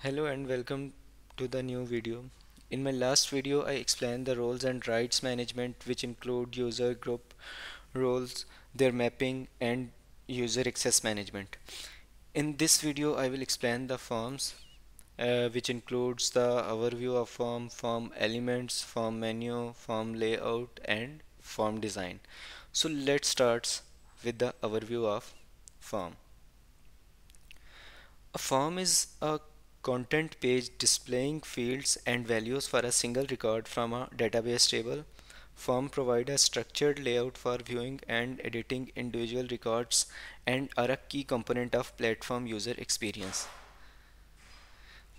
Hello and welcome to the new video. In my last video I explained the roles and rights management which include user group roles, their mapping and user access management. In this video I will explain the forms uh, which includes the overview of form, form elements, form menu, form layout and form design. So let's start with the overview of form. A form is a content page displaying fields and values for a single record from a database table. Form provide a structured layout for viewing and editing individual records and are a key component of platform user experience.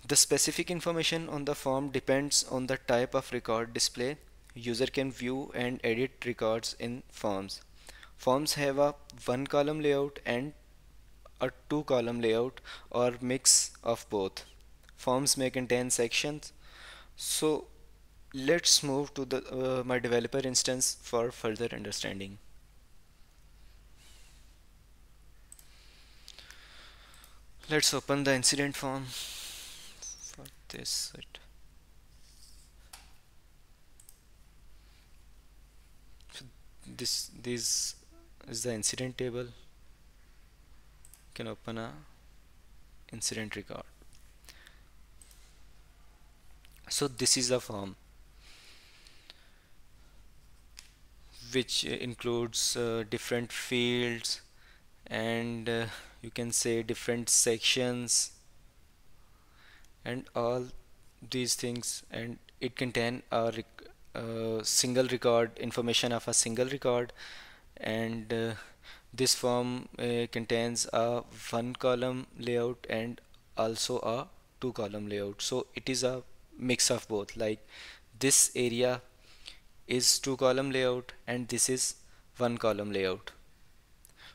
The specific information on the form depends on the type of record display. User can view and edit records in forms. Forms have a one column layout and a two column layout or mix of both forms may contain sections. So let's move to the uh, my developer instance for further understanding. Let's open the incident form for this set. So this this is the incident table. You can open a incident record so this is a form which includes uh, different fields and uh, you can say different sections and all these things and it contain a rec uh, single record information of a single record and uh, this form uh, contains a one column layout and also a two column layout. So it is a mix of both. Like this area is two column layout and this is one column layout.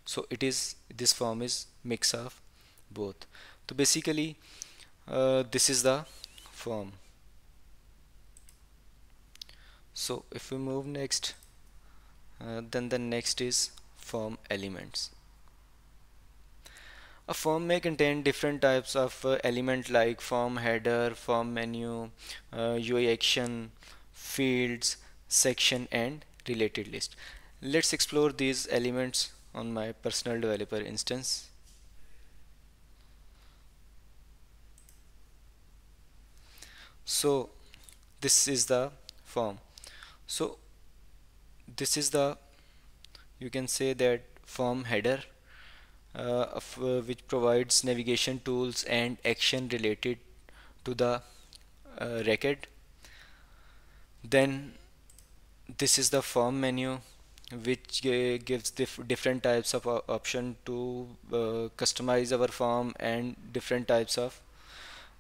So it is this form is mix of both. So basically uh, this is the form. So if we move next uh, then the next is form elements a form may contain different types of uh, element like form header, form menu, uh, UI action, fields, section and related list. Let's explore these elements on my personal developer instance. So this is the form. So this is the you can say that form header of, uh, which provides navigation tools and action related to the uh, record then this is the form menu which gives dif different types of option to uh, customize our form and different types of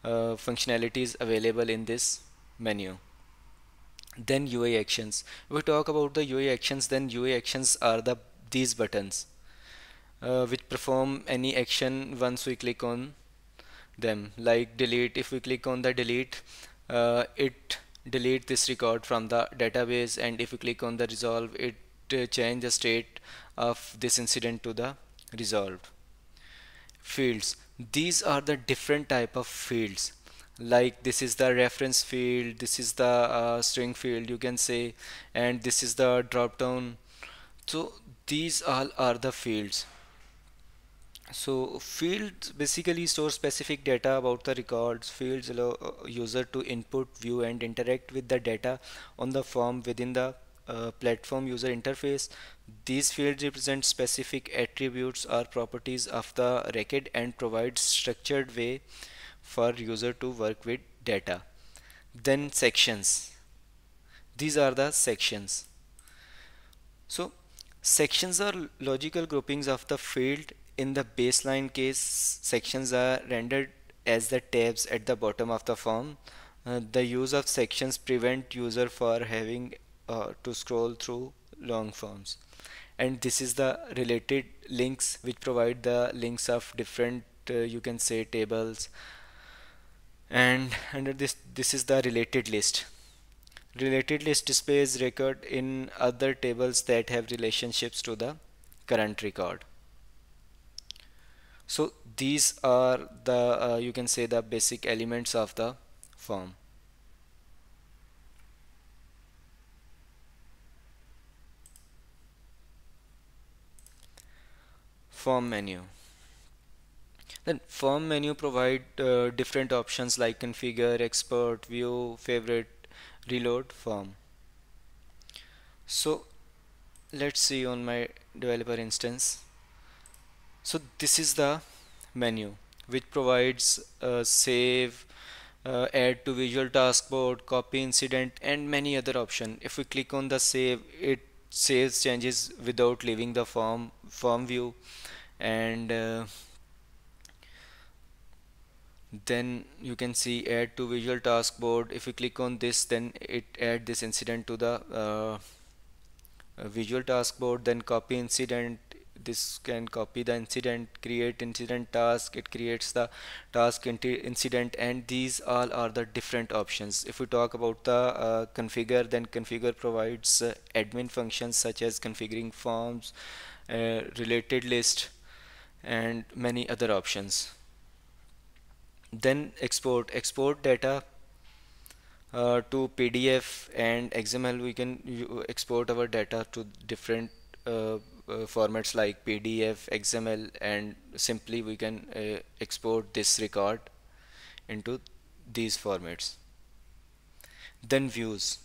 uh, functionalities available in this menu. Then UI actions. We talk about the UI actions then UI actions are the these buttons uh, which perform any action once we click on them. Like delete if we click on the delete uh, it delete this record from the database. And if we click on the resolve it uh, change the state of this incident to the resolved fields. These are the different type of fields. Like this is the reference field this is the uh, string field you can say and this is the drop down. So these all are the fields so fields basically store specific data about the records fields allow uh, user to input view and interact with the data on the form within the uh, platform user interface. These fields represent specific attributes or properties of the record and provide structured way for user to work with data. Then sections. These are the sections. So sections are logical groupings of the field in the baseline case sections are rendered as the tabs at the bottom of the form. Uh, the use of sections prevent user for having uh, to scroll through long forms. And this is the related links which provide the links of different uh, you can say tables. And under this this is the related list. Related list displays record in other tables that have relationships to the current record so these are the uh, you can say the basic elements of the form form menu. Then form menu provide uh, different options like configure export view favorite reload form so let's see on my developer instance so this is the menu which provides uh, save uh, add to visual taskboard copy incident and many other options if we click on the save it saves changes without leaving the form form view. And uh, then you can see add to visual task board. If you click on this then it add this incident to the uh, visual task board then copy incident this can copy the incident create incident task it creates the task incident and these all are the different options. If we talk about the uh, configure then configure provides uh, admin functions such as configuring forms uh, related list and many other options. Then export export data uh, to PDF and XML we can export our data to different uh, formats like PDF XML and simply we can uh, export this record into these formats then views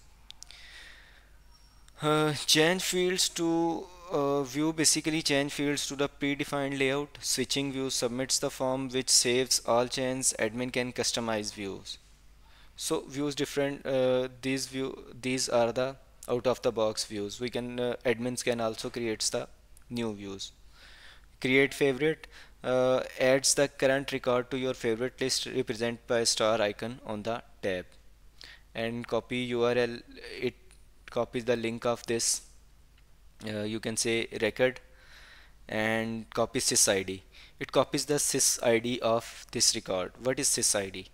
uh, change fields to uh, view basically change fields to the predefined layout. Switching view submits the form which saves all changes. Admin can customize views. So views different. Uh, these view these are the out of the box views. We can uh, admins can also create the new views. Create favorite uh, adds the current record to your favorite list represented by star icon on the tab and copy URL it copies the link of this uh, you can say record and copy sys id it copies the sys id of this record what is sys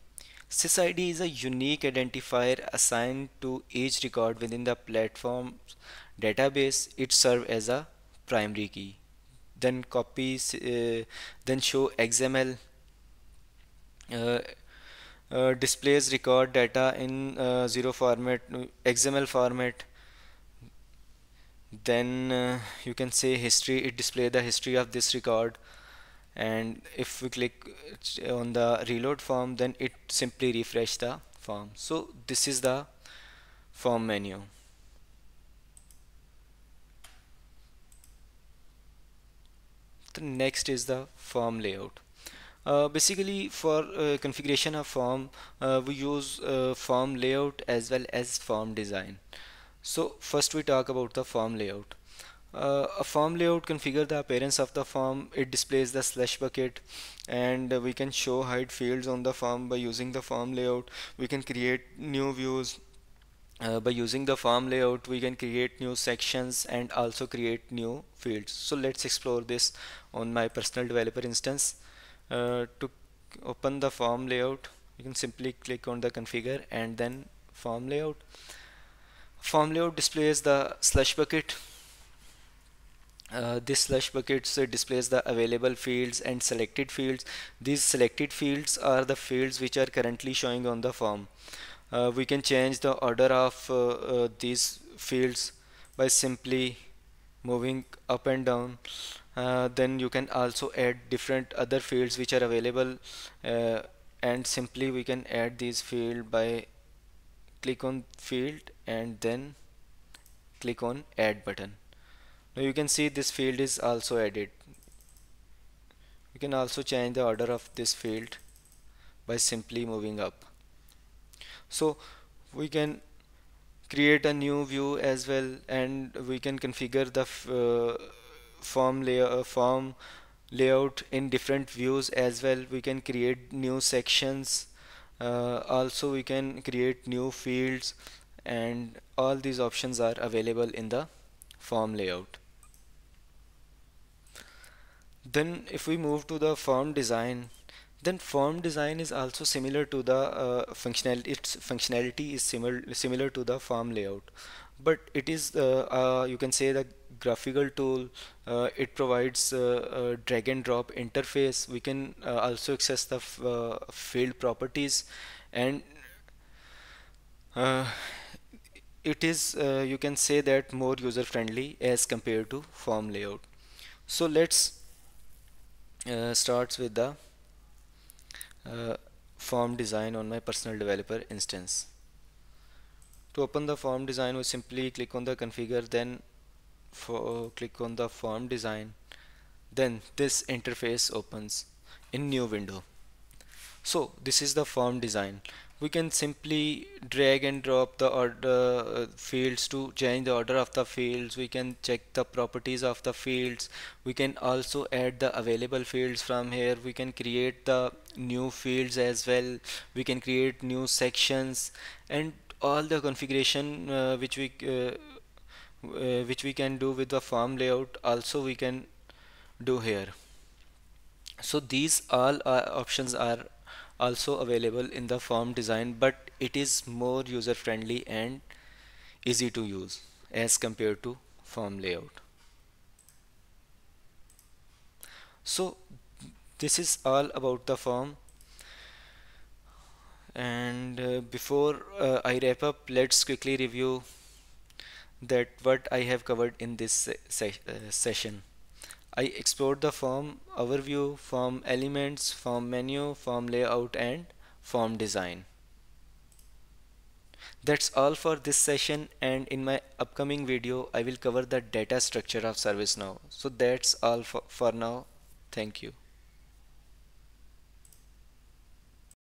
id sys id is a unique identifier assigned to each record within the platform's database. It serves as a primary key. Then copies uh, then show xml uh, uh, displays record data in uh, zero format xml format. Then uh, you can say history it display the history of this record and if we click on the reload form then it simply refresh the form. So this is the form menu. The next is the form layout. Uh, basically for uh, configuration of form uh, we use uh, form layout as well as form design. So first we talk about the form layout. Uh, a form layout configure the appearance of the form it displays the slush bucket and we can show hide fields on the form by using the form layout. We can create new views uh, by using the form layout. We can create new sections and also create new fields. So let's explore this on my personal developer instance. Uh, to open the form layout you can simply click on the configure and then form layout. Form layout displays the slush bucket uh, this slush buckets so displays the available fields and selected fields. These selected fields are the fields which are currently showing on the form. Uh, we can change the order of uh, uh these fields by simply moving up and down. Uh, then you can also add different other fields which are available uh, and simply we can add these field by click on field and then click on add button now you can see this field is also added. You can also change the order of this field by simply moving up. So we can create a new view as well and we can configure the uh, form layer uh, form layout in different views as well. We can create new sections. Uh, also we can create new fields and all these options are available in the form layout then if we move to the form design then form design is also similar to the uh, functionality its functionality is similar similar to the form layout. But it is uh, uh, you can say the graphical tool uh, it provides uh, drag and drop interface. We can uh, also access the field properties and it is you can say that more user friendly as compared to form layout. So let's Uh, starts with the uh, form design on my personal developer instance. To open the form design we simply click on the configure then for click on the form design. Then this interface opens in new window. So this is the form design we can simply drag and drop the order uh, fields to change the order of the fields. We can check the properties of the fields. We can also add the available fields from here. We can create the new fields as well. We can create new sections and all the configuration uh, which we uh, uh, which we can do with the form layout also we can do here. So these all uh, options are also available in the form design but it is more user friendly and easy to use as compared to form layout. So this is all about the form and uh, before uh, I wrap up let's quickly review that what I have covered in this se se uh, session I explored the form overview, form elements, form menu, form layout and form design. That's all for this session and in my upcoming video I will cover the data structure of ServiceNow. So that's all for, for now. Thank you.